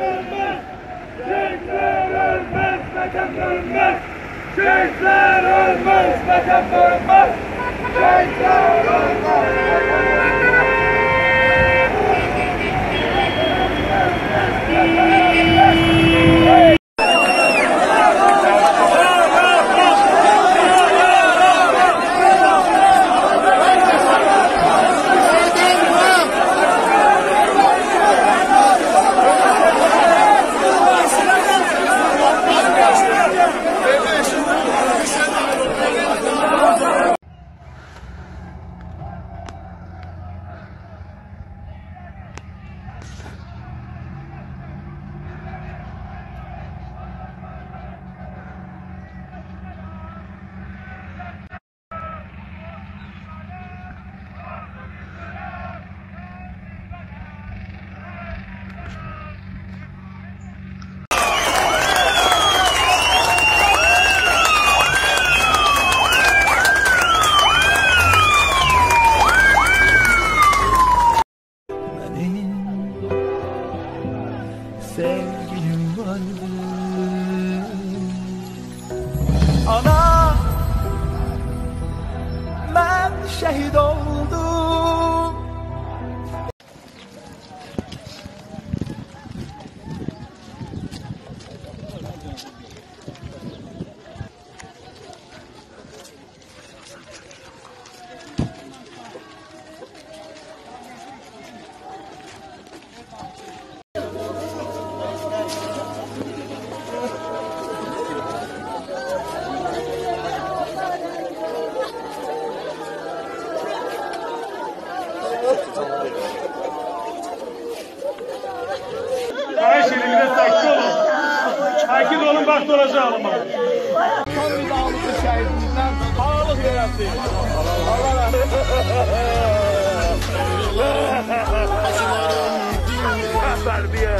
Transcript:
ölmez! Şehitler ölmez! Vatan ölmez! Şehitler ölmez! Vatan ölmez! Şehitler ölmez! Sevgilim vardı Ana Ayşe elimde sakin olun. Sakin olun bak olacağım ama. Son bir dağımızın şehidimizden sağlık yarattı. Allah razı olsun. Terbiye.